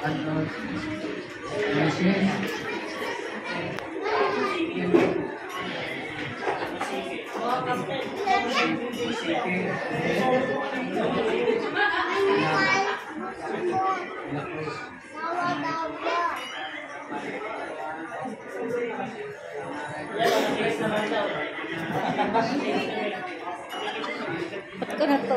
Ba't ka na to?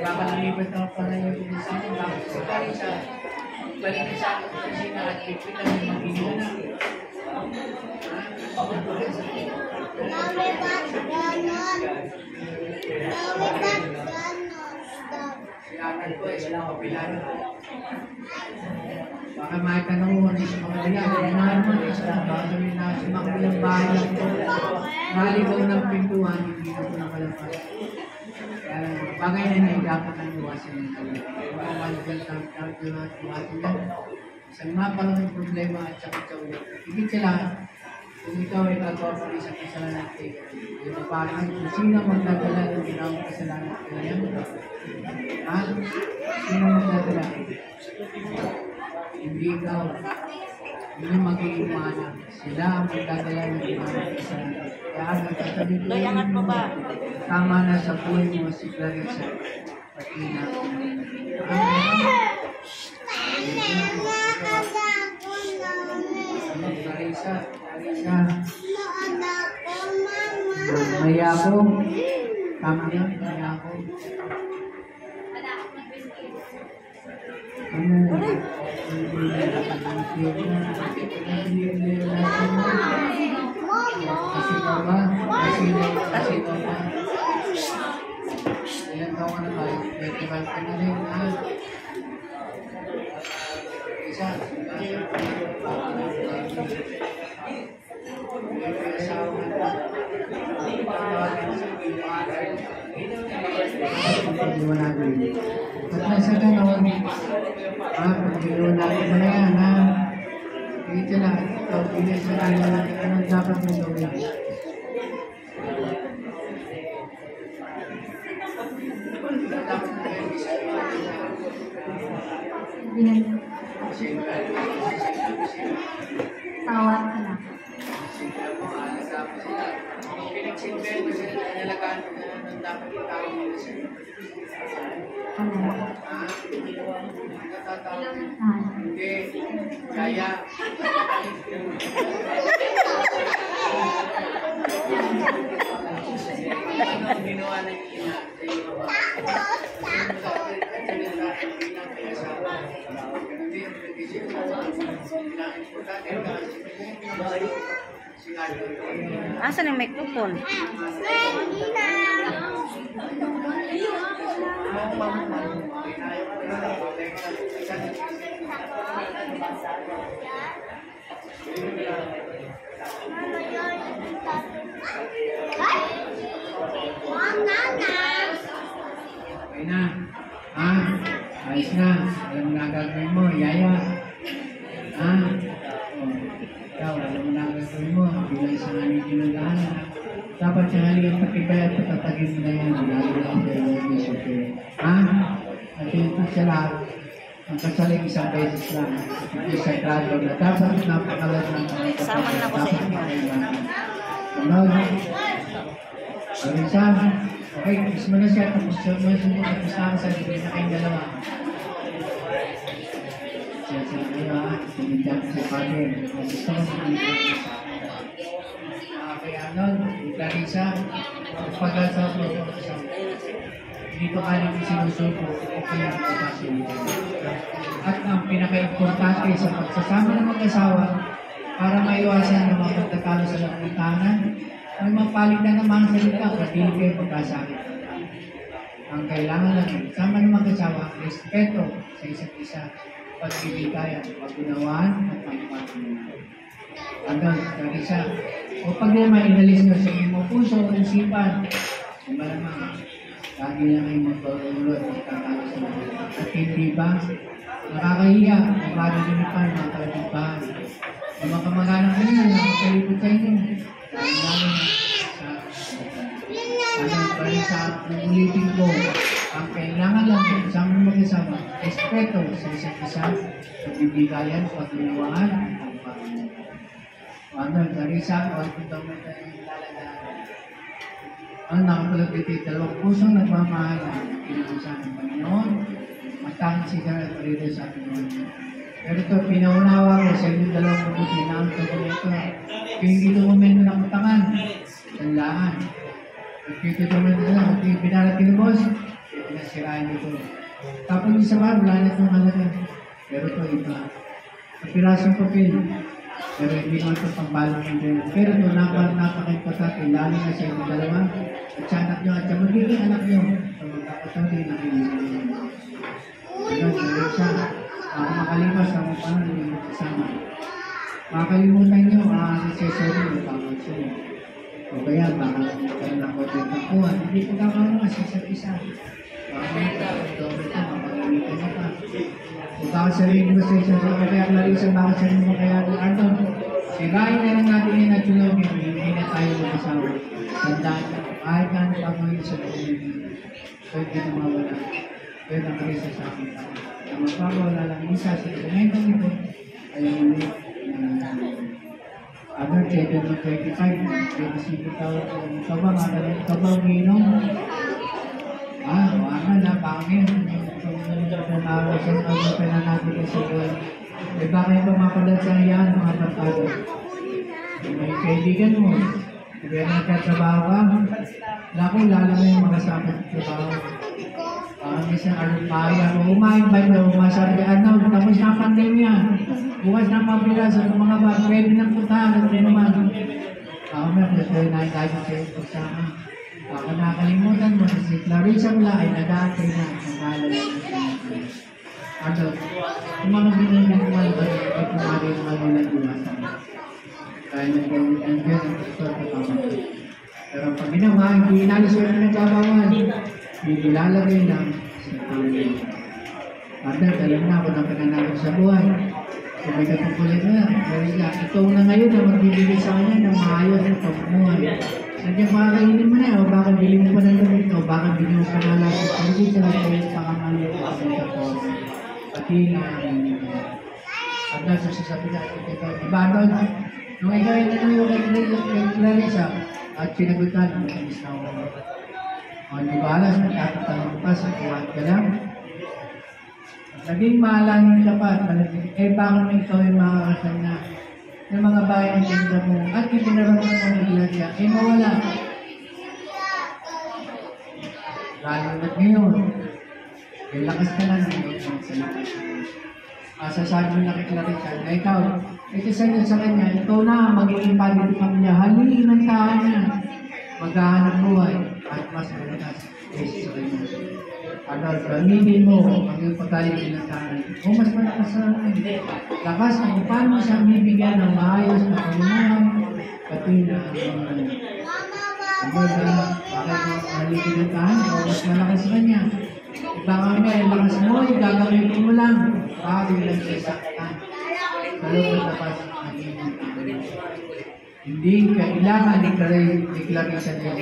ka na. Ako sa na yung pinisino. Bakit si Carissa? Balik sa opisina at pipit ang mga na. Kailangan ko ay sila kapilan. Baka may tanong mo sa mga bilang. Kaya nga naman eh, sa sabihin na sa mga bilang bahay lang ko. Maligaw ng pintuan, hindi na ko nakalapag. Kaya bagay na na dapat ang iwasan ng kanya. Mga maligal ang dapat na iwasan yan. Isang napalaking problema at saka sa ulit. Higit sa lahat, kung ikaw ay nagawa pa sa kasalanan natin, yung parang kung sino magdadala ng ginawang kasalanan natin yan, ha? Sino magdadala? Hindi ikaw. Hindi magiging mana. Sila ang magdadala ng kasalanan. Kaya magkatabi ko, ba? tama na sa buhay mo si Clarissa. Pati na. Clarissa, Clarissa. Maya ako. Tama yan, maya ako. Taon ka na ba? 25 ka na rin, ha? Isa. Pag-iwanagan. At nasa ganon, ha, pag-iwanagan mo na yan, ha? Dito lang, ito, pinay sa kanya natin anong dapat mo gawin. Tawad ka na. Mo mo anong dapat nila sa'yo. Ano? Ha? Natatawag mo. Ah, Hindi. Kaya. Ano ginawa ng ina sa? Asan ang microphone? Okay na. Ha? Ayos na. Mo na ang gagawin mo. Yaya. Iyo ng isuko. Ha? At yung sa lahat, ang kasaling isang beses lang. Sa grado na dapat napakalat ng Sama na ako sa inyo. Ano? Okay, kiss mo na siya, tapos siya mo siya, tapos na sa na kayong dalawa. Siya sa kayo ha, pinigyan ko sa. Gusto sa. Ah, kay kay Clarissa, pag-asa ko sa dito ka rin sinusuko o kaya. At ang pinaka-importante sa pagsasama ng mag-asawa para maiwasan ang mga pagtatalo sa lapitangan, May mapalitan ng mga salita kung hindi kayo pagkasakit. Ang kailangan lang, sama ng mag-asawa, respeto sa isa't isa, pagbibigayan, paggunawaan, at pagpapatunan. Hanggang sa isa, o pag naman inalis nyo sa iyong puso o isipan, kung malamang, lagi na kayo magpapulot at kakalo sa mga. At hindi ba, nakakahiya, mga kalimipan. Ang mga kamag-anak nyo, nakapalipot sa inyo. Lalo lalo na sa ano pa rin sa ulitin ko, ang kailangan lang sa mga mag-isama, respeto sa isa't isa, pagbibigayan, paggunawaan, ang pagmamahal. Ano, Larissa, o ang daw na tayo lalagyan. Ang nakapulog dito, dalawang pusong nagmamahal ang pinag-usapan ng Panginoon, matangin si at rito sa mga Pero ito, pinaunawa ko sa inyo dalawang mabuti na ang nito. Kung hindi ito momento ng utangan, sanlaan. At kung ito momento na, kung ito pinarating ni boss, pinasiraan nito. Tapos isa ba, wala na itong halaga. Pero ito iba. Ang pirasong papel, pero hindi naman ito pangbalong ng Diyos. Pero ito, napaka napaka-importante, lalo na sa inyo dalawa, at sa anak nyo, at sa magiging anak nyo, sa magkakasama na kailangan. Ano, sa isa, ako makalipas sa mga paano yung kasama. Makakalimutan nyo, ang accessory ng pangakasyon. O kaya, baka kayo na ko din nakuha. Hindi ko kakaroon sa isa't isa. Baka may doble ka, mapagalitan nyo pa. Kung baka sarili mo sa isa't isa, kaya Larissa, baka sarili mo kaya Ardo. Sirain na lang natin yung natulog yun, hindi na tayo mag-asawa. Tandaan nyo, kahit na ano pagawin sa buhay pwede na mawala. Pero nakalisa sa akin. Ang magpapawala lang isa sa elementong ito ay muli na ano, chapter ng 25, 25 tawag ko, ikaw ba, magaling, ikaw ba uminom? Ah, wala na, pangin. Kung mga pinanatin ko sa. Eh, bakit ba mapadal sa iyan, mga barkada? May kaibigan mo, kaya nagkatrabaho ka, naku, lalo na yung mga kasama sa trabaho. Parang isang alupaya, kung umain ba na umasabi, ano, tapos na ang pandemya, bukas na ang pabila sa mga ba, pwede nang puntahan, ano naman. Ako na, gusto na yung sa iyo pagsama. Ako nakakalimutan mo, si Clarissa Mula ay nag-aantay na, nag-aalala na siya. Ano, yung mga binigyan ko ay ba, ay kumari yung mga nilang iwasan. Kaya nagkawitan dyan, ang gusto at pamatay. Pero pag ginawa, hindi inalis ko na nagbabawal. Hindi lalagay lang sa pangin. Partner, alam na ako ng pinanalo sa buhay. Sabi ka tungkulin na, pero nga, ikaw na ngayon na magbibigay sa kanya ng maayos na pagmuhay. Nandiyan makakainin mo na, o baka bilhin mo pa ng damit, o baka bilhin mo pa na lang. Hindi lahat kayo pakamali ko sa ito. Pati na, at nasa sasabi na, ito, iba doon, nung ikaw ay nanalo kay Clarissa, at sinagutan, matamis na ako. O, di ba alas, magkakatanong pa sa kuwan ka lang. Naging mahalangin ka pa, eh bakit may ikaw yung makakasal na ng mga bayan tinda mo at ipinaramdaman mo ng iglesia, eh mawala. Lalo na ngayon, eh lakas ka na ng iyong salita. Masasabi mo na kay Clarissa na ikaw, ito sa kanya, ikaw na magiging padre ng pamilya, halingin ng tahanan, maghahanap buhay, at mas malakas kaysa sa kanya. Ano, gamitin mo ang iyong pagkaligin ng tahanan. O mas malakas sa akin. Lakas kung paano siya bibigyan ng maayos na panginoon, pati na ang ano na, bakit mo haligin ng tahanan, o mas malakas sa kanya. Baka may lakas mo, gagamitin mo lang. Baka biglang siya saktan. Sa loob ng lakas ng ating Hindi kailangan ni Clarissa niya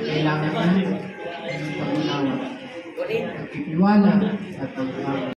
kailangan na ng pag-unawa. Pagkikiwala at pag